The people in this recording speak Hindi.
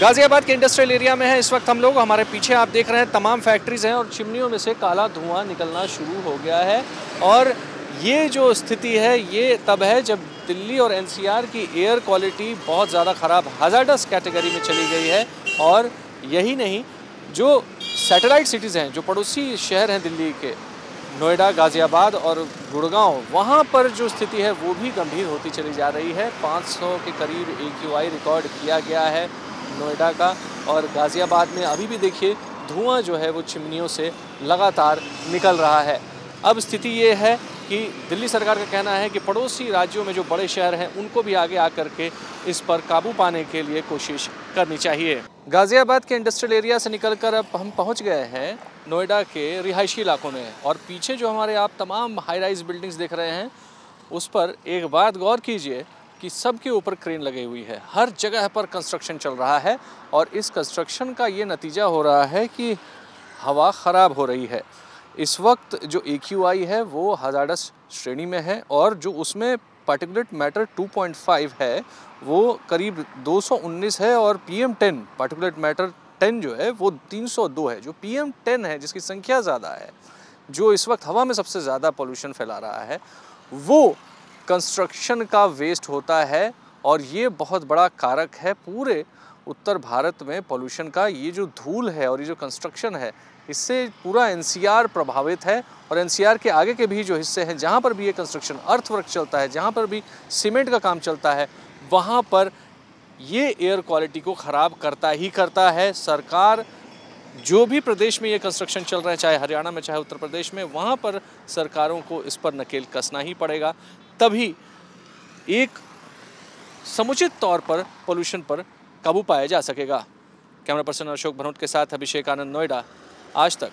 गाजियाबाद के इंडस्ट्रियल एरिया में है। इस वक्त हम लोग, हमारे पीछे आप देख रहे हैं, तमाम फैक्ट्रीज हैं और चिमनियों में से काला धुआँ निकलना शुरू हो गया है। और ये जो स्थिति है, ये तब है जब दिल्ली और एनसीआर की एयर क्वालिटी बहुत ज़्यादा ख़राब हजार्डस कैटेगरी में चली गई है। और यही नहीं, जो सैटेलाइट सिटीज़ हैं, जो पड़ोसी शहर हैं दिल्ली के, नोएडा, गाज़ियाबाद और गुड़गांव, वहाँ पर जो स्थिति है, वो भी गंभीर होती चली जा रही है। 500 के करीब ए रिकॉर्ड किया गया है। नोएडा का और गाज़ियाबाद में अभी भी देखिए धुआँ जो है वो चिमनियों से लगातार निकल रहा है। अब स्थिति ये है कि दिल्ली सरकार का कहना है कि पड़ोसी राज्यों में जो बड़े शहर हैं, उनको भी आगे आ करके इस पर काबू पाने के लिए कोशिश करनी चाहिए। गाज़ियाबाद के इंडस्ट्रियल एरिया से निकलकर अब हम पहुँच गए हैं नोएडा के रिहायशी इलाकों में और पीछे जो हमारे आप तमाम हाई राइज बिल्डिंग्स देख रहे हैं, उस पर एक बात गौर कीजिए कि सबके ऊपर क्रेन लगी हुई है। हर जगह पर कंस्ट्रक्शन चल रहा है और इस कंस्ट्रक्शन का ये नतीजा हो रहा है कि हवा ख़राब हो रही है। इस वक्त जो ए है, वो हज़ारस श्रेणी में है और जो उसमें पार्टिकुलेट मैटर 2.5 है, वो करीब 219 है और P M ten particulate matter 10 जो है, वो 302 है। जो पी एम टेन है, जिसकी संख्या ज़्यादा है, जो इस वक्त हवा में सबसे ज़्यादा पोल्यूशन फैला रहा है, वो कंस्ट्रक्शन का वेस्ट होता है और ये बहुत बड़ा कारक है पूरे उत्तर भारत में पोल्यूशन का। ये जो धूल है और ये जो कंस्ट्रक्शन है, इससे पूरा एनसीआर प्रभावित है और एनसीआर के आगे के भी जो हिस्से हैं, जहाँ पर भी ये कंस्ट्रक्शन अर्थवर्क चलता है, जहाँ पर भी सीमेंट का काम चलता है, वहाँ पर ये एयर क्वालिटी को ख़राब करता ही करता है। सरकार, जो भी प्रदेश में ये कंस्ट्रक्शन चल रहा है, चाहे हरियाणा में, चाहे उत्तर प्रदेश में, वहाँ पर सरकारों को इस पर नकेल कसना ही पड़ेगा। तभी एक समुचित तौर पर पोल्यूशन पर काबू पाया जा सकेगा। कैमरा पर्सन अशोक भनोट के साथ अभिषेक आनंद नोएडा, आज तक।